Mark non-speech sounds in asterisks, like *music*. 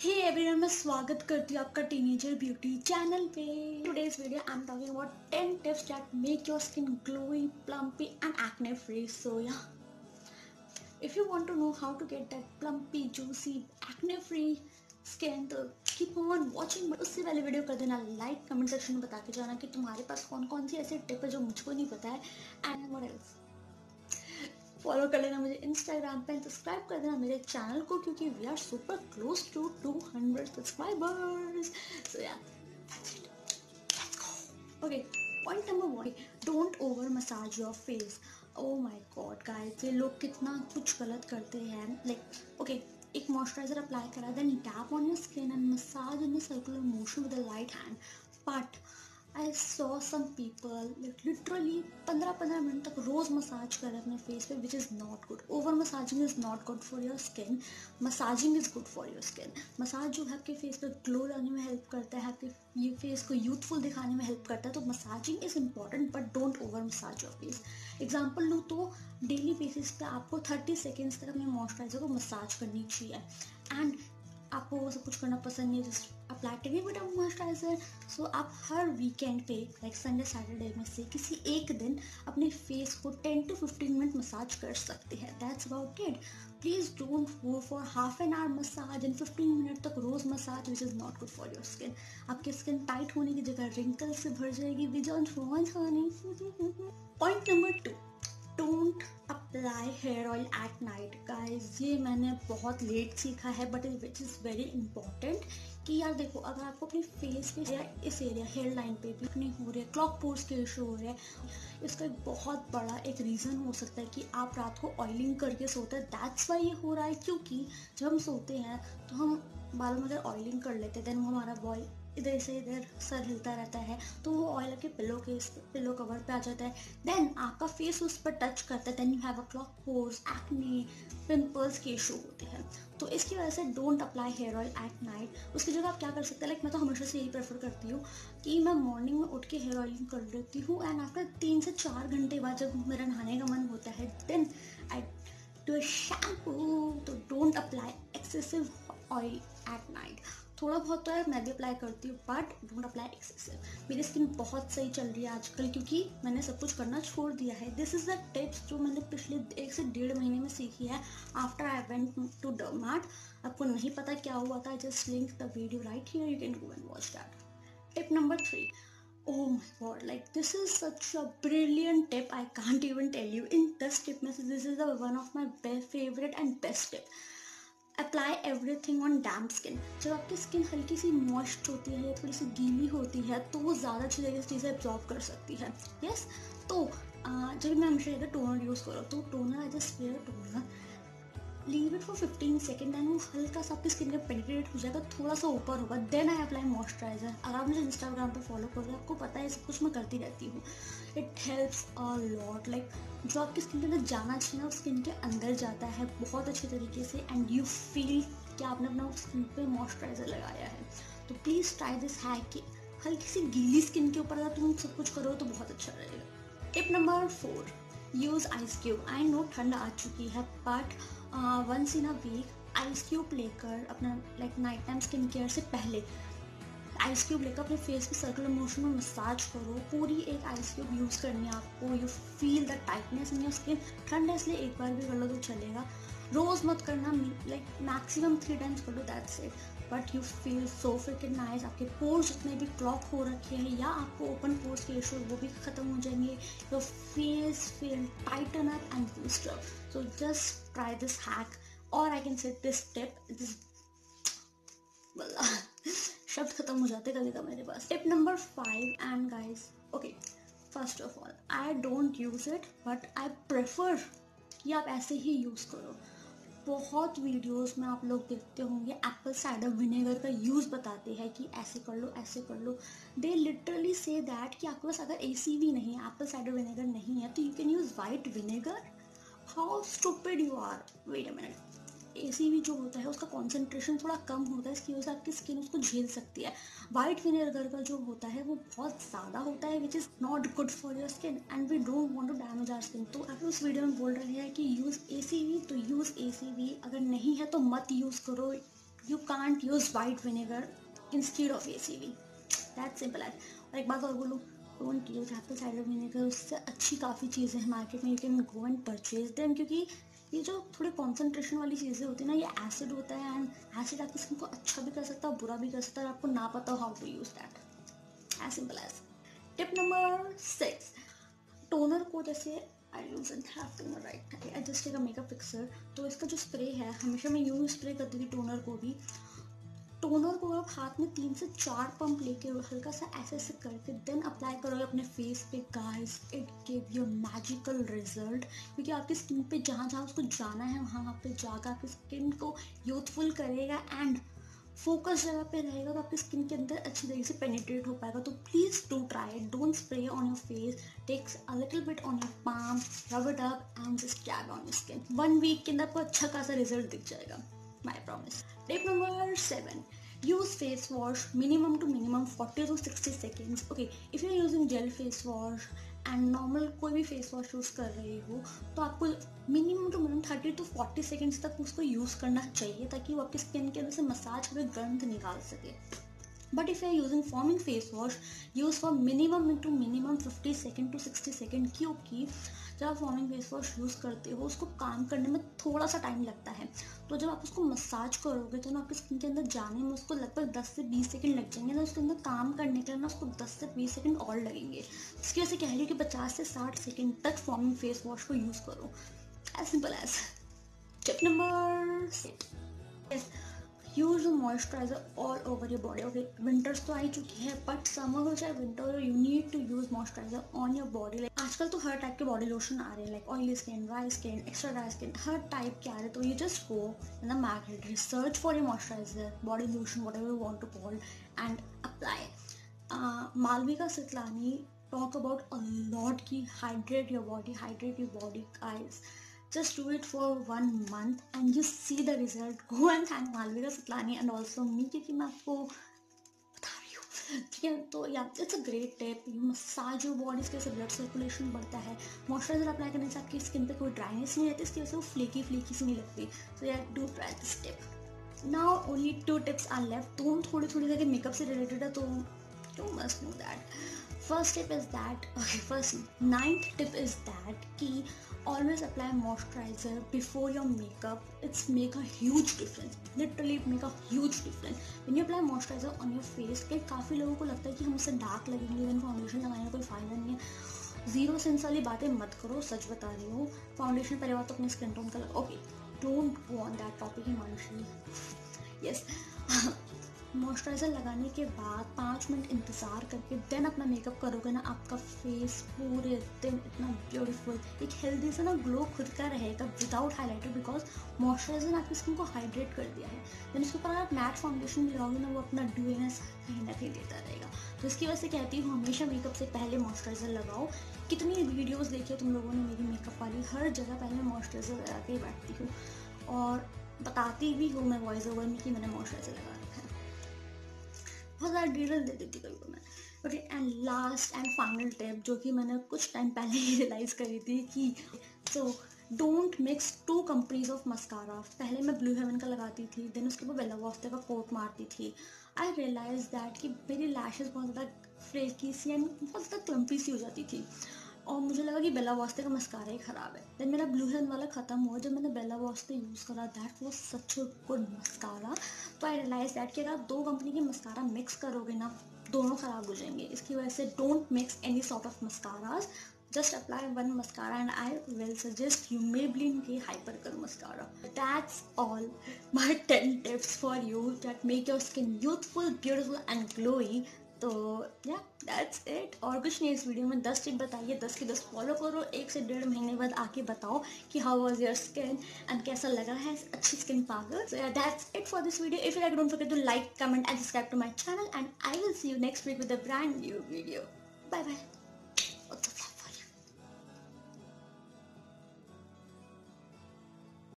Hey everyone मैं स्वागत करती हूँ आपका टीनेजर ब्यूटी चैनल पे। Today's video I am talking about 10 tips that make your skin glowy plumpy and acne free so ya if you want to know how to get that plumpy, juicy acne free skin तो keep on watching but उससे पहले video कर देना like comment section में बता के जाना कि तुम्हारे पास कौन कौन सी ऐसी टिप है जो मुझको नहीं पता है एंड व्हाट एल्स फॉलो कर लेना मुझे इंस्टाग्राम पे सब्सक्राइब कर देना मेरे चैनल को, क्योंकि we are super close to 200 subscribers so ya okay point number one don't over massage your face oh my god guys ये लोग कितना कुछ गलत करते हैं. लाइक ओके एक मॉइस्चराइजर अप्लाई करा then tap on your skin and massage in circular motion with the right hand but I saw some people literally पंद्रह पंद्रह मिनट तक रोज़ मसाज कर अपने फेस पे which is not good over massaging is not good for your skin massaging is good for your skin massage जो है आपके फेस पे ग्लो लाने में हेल्प करता है आपके ये फेस को यूथफुल दिखाने में हेल्प करता है तो massaging is important but don't over massage your face example लूँ तो डेली बेसिस पे आपको थर्टी सेकेंड्स तक अपने मॉइस्चराइजर को मसाज करनी चाहिए. एंड आपको वो सब कुछ करना पसंद नहीं just apply tiny bit of moisturizer so आप हर वीकेंड पे लाइक संडे सैटरडे में से किसी एक दिन अपने फेस को 10 टू 15 मिनट मसाज कर सकते हैं। That's about it please don't go for half an hour massage and 15 minute तक रोज़ massage which is not good for your skin आपकी स्किन टाइट होने की जगह रिंकल से भर जाएगी we don't want honey point number two don't apply hair oil at night guys ये मैंने बहुत लेट सीखा है but which is very important कि यार देखो, अगर आपको अपनी फेस पे या इस एरिया हेयर लाइन पे भी नहीं हो रहे क्लॉक पोर्स के इशू हो रहे हैं इसका एक बहुत बड़ा एक रीज़न हो सकता है कि आप रात को ऑयलिंग करके सोते हैं। दैट्स वाई ये हो रहा है, क्योंकि जब हम सोते हैं तो हम बालों में अगर ऑयलिंग कर लेते हैं देन वो हमारा बॉय इधर से इधर सर हिलता रहता है तो वो ऑयल के पिलो के पिलो कवर पे आ जाता है। देन आपका फेस उस पर टच करता है then you have a clog pores acne pimples के इशू होते हैं। तो इसकी वजह से don't apply hair oil at night उसकी जगह आप क्या कर सकते हैं? लाइक मैं तो हमेशा से यही प्रेफर करती हूँ कि मैं मॉर्निंग में उठ के हेयर ऑयलिंग कर लेती हूँ एंड आफ्टर तीन से चार घंटे बाद जब मेरा नहाने का मन होता है देन आई डू शैम्पू तो don't apply excessive oil at night थोड़ा बहुत तो है, मैं भी अप्लाई करती हूँ बट डोंट अप्लाई एक्सेसिव मेरी स्किन बहुत सही चल रही है आजकल क्योंकि मैंने सब कुछ करना छोड़ दिया है। दिस इज़ द टिप्स जो मैंने पिछले एक से डेढ़ महीने में सीखी है। After I went to DMart आपको नहीं पता क्या हुआ था just link the video right here you can go and watch that tip number three oh my god, like, this is such a brilliant tip, i can't even tell you. In this tip message this is the one of my best favorite and best tip. Apply everything on damp skin जब आपकी skin हल्की सी moist होती है या थोड़ी सी गीली होती है तो वो ज़्यादा अच्छी तरीके से चीज़ें एब्जॉर्व कर सकती है। यस तो जब मैं हमेशा टोनर यूज़ करो तो toner I just wear toner leave it for 15 second then वो हल्का सा आपकी स्किन का पेनिट्रेट हो जाएगा, थोड़ा सा ऊपर होगा देन आई अप्लाई मॉइस्चराइजर अगर आप मुझे इंस्टाग्राम पर फॉलो करोगे आपको पता है सब कुछ मैं करती रहती हूँ। It helps a lot like जो आपकी स्किन के अंदर जाना चाहिए ना स्किन के अंदर जाता है बहुत अच्छे तरीके से एंड यू फील कि आपने अपना स्किन पे मॉइस्चराइजर लगाया है। तो प्लीज़ ट्राई दिस है कि हल्की सी गीली स्किन के ऊपर अगर तुम सब कुछ करो तो बहुत अच्छा रहेगा। Tip number four use ice cube I know ठंड आ चुकी है but once in a week ice cube लेकर, अपना like night time skin care से पहले आइस क्यूब लेकर अपने फेस पे सर्कुलर मोशन में मसाज करो। पूरी एक आइस क्यूब यूज़ करनी है आपको। You feel the tightness in your skin ठंड इसलिए एक बार भी कर लो तो चलेगा। रोज़ मत करना लाइक मैक्सिमम थ्री टाइम्स कर लो that's it but you feel so fit and nice आपके पोर्स जितने भी क्लॉक हो रखे हैं या आपको ओपन पोर्स के इशू वो भी ख़त्म हो जाएँगे. Your face feel tighten up and boost up so just try this hack और I can set this tip this शब्द खत्म हो जाते कभी कभी मेरे पास. Tip number five and guys okay first of all I don't use it but I prefer कि आप ऐसे ही यूज़ करो. बहुत वीडियोस में आप लोग देखते होंगे एप्पल साइडर विनेगर का यूज़ बताते हैं कि ऐसे कर लो, ऐसे कर लो। दे लिटरली से दैट कि आपके पास अगर ए भी नहीं है एप्पल साइडर विनेगर नहीं है तो you can use white vinegar how stupid you are wait a minute a जो होता है, उसका कॉन्सेंट्रेशन थोड़ा कम होता है, इसकी वजह से आपकी स्किन उसको झेल सकती है। वाइट विनेगर का जो होता है, वो बहुत ज़्यादा होता है which is not good for your skin and we don't want to damage our skin तो अगर उस वीडियो में बोल रहे हैं कि यूज़ एसीवी तो यूज़ ए अगर नहीं है तो मत यूज़ करो। You can't use white vinegar in instead of A C V that simple है और एक बात और बोलूँ don't use apple cider vinegar उससे अच्छी काफ़ी चीज़ें हैं मार्केट में you can go and purchase them क्योंकि ये जो थोड़े कॉन्सेंट्रेशन वाली चीज़ें होती है ना, ये एसिड होता है एंड एसिड आपकी स्किन को अच्छा भी कर सकता है बुरा भी कर सकता है आपको ना पता how to use that as simple as tip number six toner को जैसे I use and have right I just take makeup fixer तो इसका जो स्प्रे है, हमेशा मैं यूँ स्प्रे करती थी टोनर को भी. टोनर को आप हाथ में तीन से चार पंप लेके हल्का सा ऐसे ऐसे करके देन अप्लाई करोगे अपने फेस पे guys it give you magical result क्योंकि आपकी स्किन पे जहाँ जहाँ उसको जाना है, वहाँ वहाँ पे जाकर आपकी स्किन को यूथफुल करेगा एंड फोकस जगह पे रहेगा तो आपकी स्किन के अंदर अच्छी तरीके से पेनिट्रेट हो पाएगा। तो please do try it don't spray on your face takes a little bit on your palm rub it up and just dab on your skin one week के अंदर आपको अच्छा खासा रिज़ल्ट दिख जाएगा। My promise Tip number 7 use face wash minimum to minimum 40 to 60 seconds. Okay, if you're using gel face wash and normal कोई भी face wash use कर रहे हो तो आपको minimum to minimum thirty to forty seconds तक उसको use करना चाहिए ताकि वो आपकी स्किन के अंदर से मसाज करके गंध निकाल सके। But if you are using foaming face wash use for minimum to minimum fifty second to sixty second क्योंकि जब आप फॉर्मिंग फेस वॉश यूज़ करते हो, उसको काम करने में थोड़ा सा टाइम लगता है। तो जब आप उसको मसाज करोगे तो ना आपकी स्किन के अंदर जाने में उसको लगभग 10 से 20 सेकंड लग जाएँगे, ना उसके अंदर काम करने के लिए ना उसको 10 से 20 सेकंड और लगेंगे। इसकी वजह से कह रही हूँ कि 50 से 60 सेकंड तक फॉर्मिंग फेस वॉश को यूज़ करो। As simple as tip number six use moisturiser all over your body okay winters तो आ ही चुकी है बट समर हो चाहे विंटर हो you need to use moisturiser on your body like आजकल तो हर टाइप के बॉडी लोशन आ रहे हैं like oily skin dry skin extra dry skin हर टाइप के आ रहे हैं तो you just go in the market research for your moisturiser body lotion whatever you want to call and apply Malvika Sitlani talk about a lot की hydrate your body hydrate your body eyes just do it for one month and you see the result. *laughs* Go and thank Malvika Satlani and also me क्योंकि मैं आपको ठीक है तो या it's a great tip you massage your body इसके से blood circulation बढ़ता है मॉइस्चराइजर अप्लाई करने से आपकी स्किन पे कोई ड्राइनेस नहीं रहती इसकी वजह से वो फ्लेकी फ्लेकी सी नहीं लगती so yeah do try this tip now only two tips are left तुम थोड़ी थोड़ी देर मेकअप से रिलेटेड है तो you must know that first tip is that okay first ninth tip is that कि always apply moisturizer before your makeup. It's make a huge difference, literally make a huge difference. When you apply moisturizer on your face के काफ़ी लोगों को लगता है कि हम उससे डार्क लगेंगे इवन फाउंडेशन लगाने का कोई फ़ायदा नहीं है। ज़ीरो सेंस वाली बातें मत करो, सच बता रही हूँ। फाउंडेशन पहले बात तो अपने स्किन टोन का okay don't go on that topic in Himanshi yes moisturiser लगाने के बाद पाँच मिनट इंतज़ार करके देन अपना मेकअप करोगे ना, आपका फेस पूरे दिन इतना ब्यूटीफुल एक हेल्दी सा ना ग्लो खुद का रहेगा विदाउट हाईलाइटर बिकॉज़ मॉइस्चराइज़र ने आपकी स्किन को हाइड्रेट कर दिया है। देन उसके ऊपर आप मैट फाउंडेशन भी लगाओगे ना, वो अपना ड्यूनेस कहीं ना कहीं देता रहेगा। तो इसकी वजह से कहती हूँ, हमेशा मेकअप से पहले मॉइस्चराइज़र लगाओ। कितनी वीडियोज़ देखी तुम लोगों ने मेरी मेकअप वाली? हर जगह पहले मॉइस्चराइज़र लगा के बैठती हूँ। और बताती भी हूँ मैं वॉइस ओवर में कि मैंने मॉइस्चराइज़र लगा बहुत ज़्यादा डिटेल दे देती कभी मैं। Okay and last and final tip जो कि मैंने कुछ टाइम पहले ही रियलाइज़ करी थी कि so don't mix two companies of mascara पहले मैं ब्लू हेवन का लगाती थी देन उसके बाद बेला वॉस्ते का कोट मारती थी। आई रियलाइज़ दैट कि मेरी लैशेज़ बहुत ज़्यादा फ्रेकी सी एंड बहुत ज़्यादा क्लम्पी सी हो जाती थी। और मुझे लगा कि बेला वास्ते का मस्कारा ही ख़राब है देन मेरा ब्लू हेवन वाला ख़त्म हुआ जब मैंने बेला वॉस्ते यूज़ करा that was such good mascara तो आई रियलाइज़ दैट कि अगर आप दो कंपनी के मस्कारा मिक्स करोगे ना दोनों ख़राब हो जाएँगे इसकी वजह से don't mix any sort of mascaras just apply one mascara and I will suggest you Maybelline K Hypercurl mascara. That's all my *laughs* 10 tips for you that make your skin youthful, beautiful and glowy. तो या that's it और कुछ नहीं, इस video में दस tip बताइए। दस के दस फॉलो करो। एक से डेढ़ महीने बाद आके बताओ कि how was your skin and कैसा लगा है? अच्छी स्किन पागल? So that's it for this video if you don't forget to like comment and subscribe to my channel and I will see you next week with a brand new video bye bye